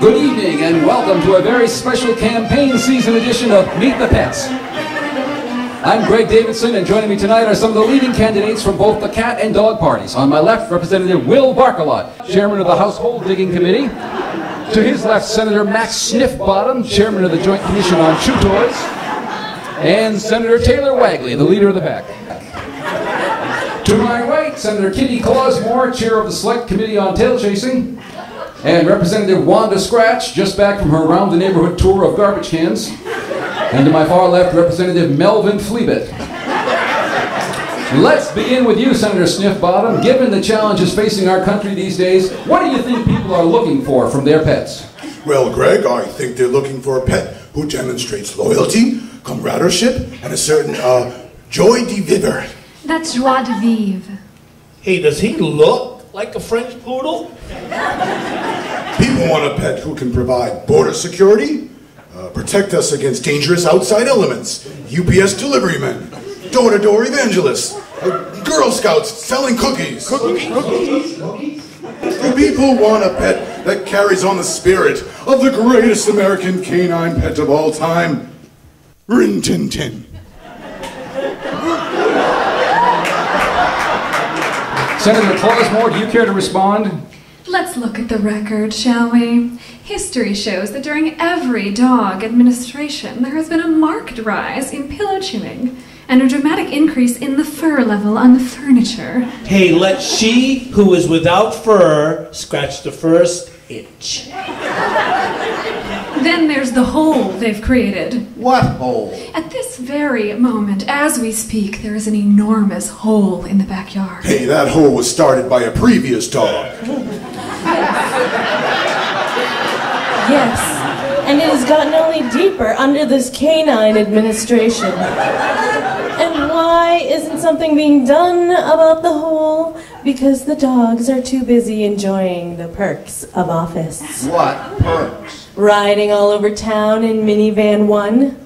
Good evening and welcome to a very special campaign season edition of Meet the Pets. I'm Greg Davidson and joining me tonight are some of the leading candidates from both the cat and dog parties. On my left, Representative Will Barkalot, Chairman of the Household Digging Committee. To his left, Senator Max Sniffbottom, Chairman of the Joint Commission on Chew Toys. And Senator Taylor Wagley, the leader of the pack. To my right, Senator Kitty Clausmore, Chair of the Select Committee on Tail Chasing. And Representative Wanda Scratch, just back from her round the neighborhood tour of garbage cans. And to my far left, Representative Melvin Fleabit. Let's begin with you, Senator Sniffbottom. Given the challenges facing our country these days, what do you think people are looking for from their pets? Well, Greg, I think they're looking for a pet who demonstrates loyalty, camaraderie, and a certain uh, joy de vivre. That's joie de vivre. Hey, does he look like a French poodle? People want a pet who can provide border security, uh, protect us against dangerous outside elements, UPS delivery men, door-to-door evangelists, uh, Girl Scouts selling cookies. Cookies? Cookies? People want a pet that carries on the spirit of the greatest American canine pet of all time, Rin Tin Tin. Senator Clausmore, do you care to respond? Let's look at the record, shall we? History shows that during every dog administration, there has been a marked rise in pillow chewing and a dramatic increase in the fur level on the furniture. Hey, let she who is without fur scratch the first itch. Then there's the hole they've created. What hole? At this very moment, as we speak, there is an enormous hole in the backyard. Hey, that hole was started by a previous dog. Yes, and it has gotten only deeper under this canine administration. And why isn't something being done about the hole? Because the dogs are too busy enjoying the perks of office. What perks? Riding all over town in minivan one.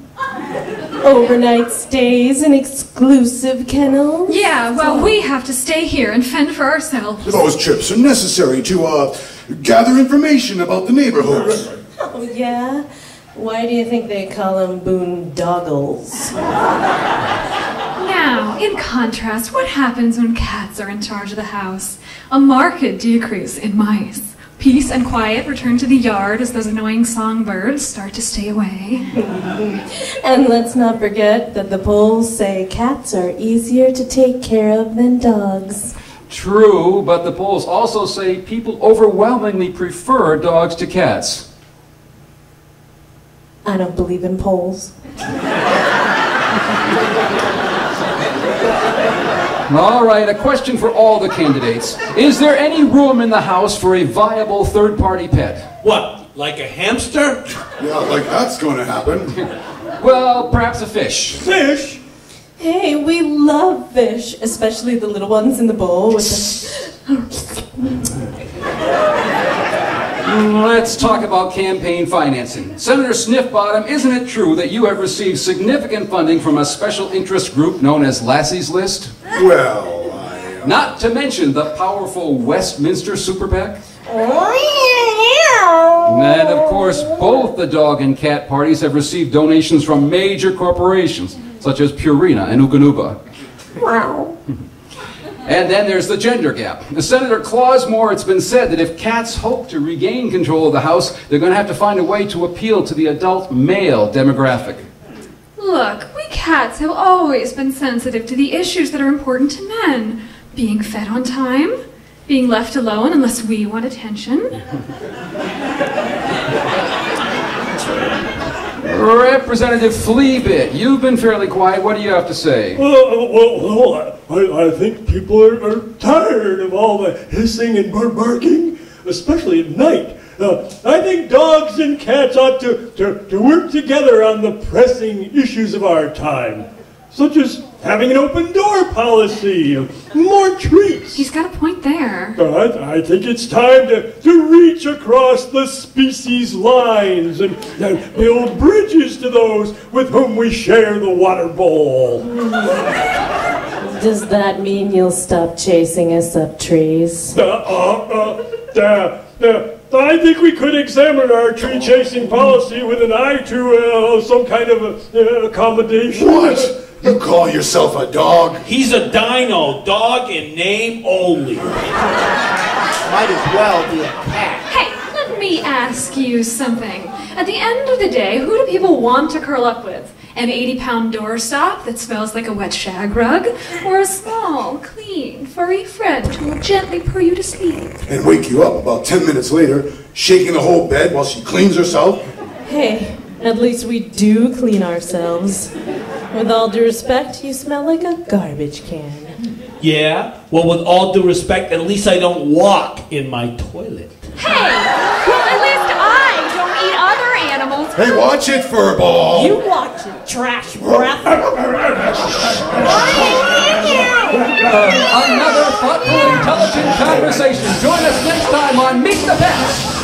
Overnight stays in exclusive kennels. Yeah, well, we have to stay here and fend for ourselves. Those trips are necessary to uh, gather information about the neighborhood. Oh, yeah? Why do you think they call them boondoggles? Now, in contrast, what happens when cats are in charge of the house? A marked decrease in mice. Peace and quiet return to the yard as those annoying songbirds start to stay away. And let's not forget that the polls say cats are easier to take care of than dogs. True, but the polls also say people overwhelmingly prefer dogs to cats. I don't believe in polls. All right, a question for all the candidates. Is there any room in the house for a viable third-party pet? What, like a hamster? Yeah, like that's going to happen. Well, perhaps a fish. Fish? Hey, we love fish, especially the little ones in the bowl with the. Mm, let's talk about campaign financing. Senator Sniffbottom, isn't it true that you have received significant funding from a special interest group known as Lassie's List? Well, I. uh, Not to mention the powerful Westminster Super PAC? And of course, both the dog and cat parties have received donations from major corporations, such as Purina and Eukanuba. And then there's the gender gap. The Senator Clausmore, it's been said that if cats hope to regain control of the House, they're going to have to find a way to appeal to the adult male demographic. Look, we cats have always been sensitive to the issues that are important to men. Being fed on time, being left alone unless we want attention. Representative Fleabit, you've been fairly quiet. What do you have to say? Well, uh, well, well I, I think people are, are tired of all the hissing and barking, especially at night. Uh, I think dogs and cats ought to, to, to work together on the pressing issues of our time, such as having an open door policy, more treats. He's got a point there. But I think it's time to, to reach across the species lines and, and build bridges to those with whom we share the water bowl. Does that mean you'll stop chasing us up trees? Uh, uh, uh, uh, uh, I think we could examine our tree chasing policy with an eye to uh, some kind of uh, accommodation. What? You call yourself a dog? He's a dino, dog in name only. Might as well be a cat. Hey, let me ask you something. At the end of the day, who do people want to curl up with? An 80 pound doorstop that smells like a wet shag rug? Or a small, clean, furry friend who will gently purr you to sleep? And wake you up about 10 minutes later, shaking the whole bed while she cleans herself? Hey, at least we do clean ourselves. With all due respect, you smell like a garbage can. Yeah? Well, with all due respect, at least I don't walk in my toilet. Hey! Well, at least I don't eat other animals. Hey, watch it, furball! You watch it, trash breath. Another thoughtful, intelligent conversation. Join us next time on Meet the Pets.